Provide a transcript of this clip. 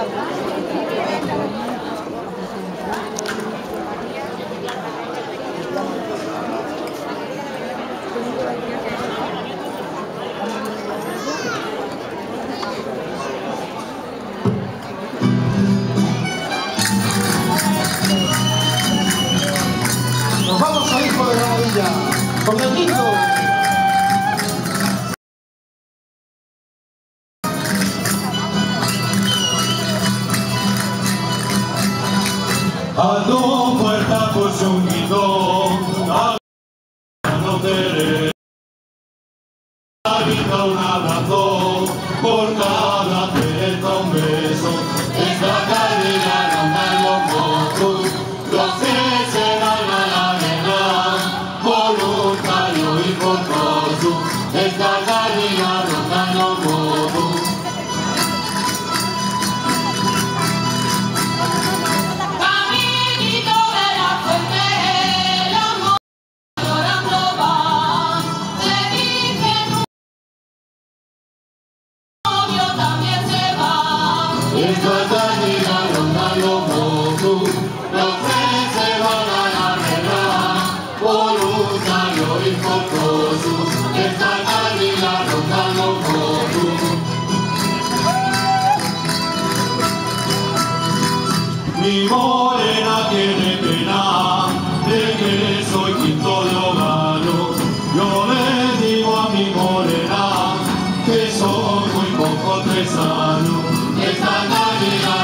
Nos vamos a Hijo de Granadilla con el quinto. A tu puerta por su a no querer. Habita un abrazo, por cada Mi morena tiene pena de que soy quinto de Ogano. Yo le digo a mi morena que soy muy poco tres años. Hallelujah.